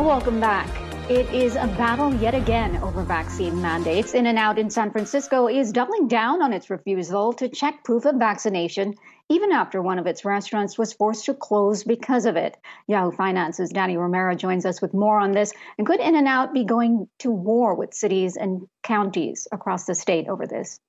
Welcome back. It is a battle yet again over vaccine mandates. In-N-Out in San Francisco is doubling down on its refusal to check proof of vaccination, even after one of its restaurants was forced to close because of it. Yahoo Finance's Dani Romero joins us with more on this. And could In-N-Out be going to war with cities and counties across the state over this?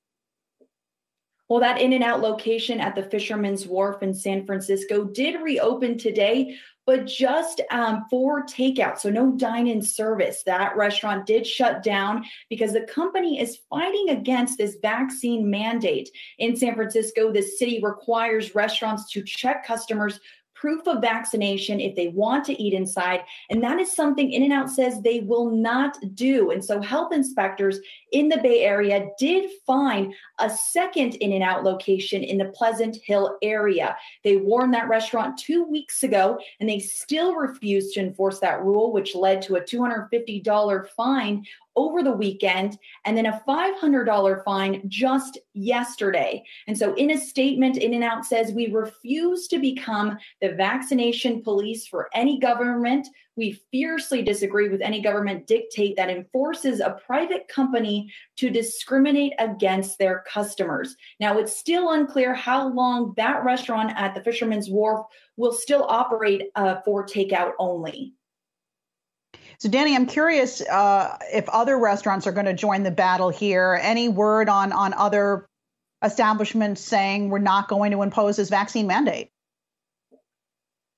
Well, that In-N-Out location at the Fisherman's Wharf in San Francisco did reopen today, but just um, for takeout. So no dine in service. That restaurant did shut down because the company is fighting against this vaccine mandate. In San Francisco, the city requires restaurants to check customers proof of vaccination if they want to eat inside. And that is something In N Out says they will not do. And so health inspectors in the Bay Area did find a second In N Out location in the Pleasant Hill area. They warned that restaurant two weeks ago, and they still refused to enforce that rule, which led to a $250 fine over the weekend and then a $500 fine just yesterday. And so, in a statement, In N Out says we refuse to become the vaccination police for any government. We fiercely disagree with any government dictate that enforces a private company to discriminate against their customers. Now, it's still unclear how long that restaurant at the Fisherman's Wharf will still operate uh, for takeout only. So, Dani, I'm curious uh, if other restaurants are going to join the battle here. Any word on on other establishments saying we're not going to impose this vaccine mandate?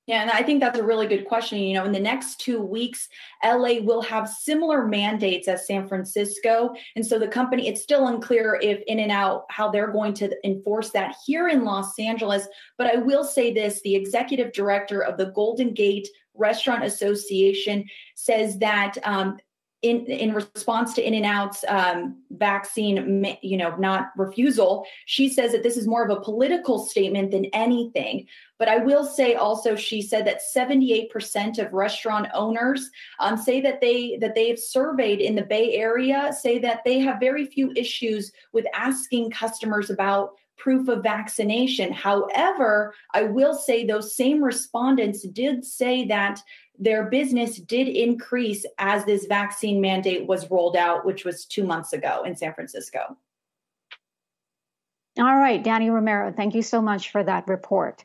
Yeah, and I think that's a really good question. You know, in the next two weeks, LA will have similar mandates as San Francisco. And so the company, it's still unclear if In-N-Out, how they're going to enforce that here in Los Angeles. But I will say this the executive director of the Golden Gate Restaurant Association says that um, in in response to In-N-Out's um, vaccine you know not refusal she says that this is more of a political statement than anything. But i will say also she said that 78% of restaurant owners um, say that they that they've surveyed in the bay area say that they have very few issues with asking customers about proof of vaccination. However, I will say those same respondents did say that their business did increase as this vaccine mandate was rolled out, which was two months ago in San Francisco. All right, Dani Romero, thank you so much for that report.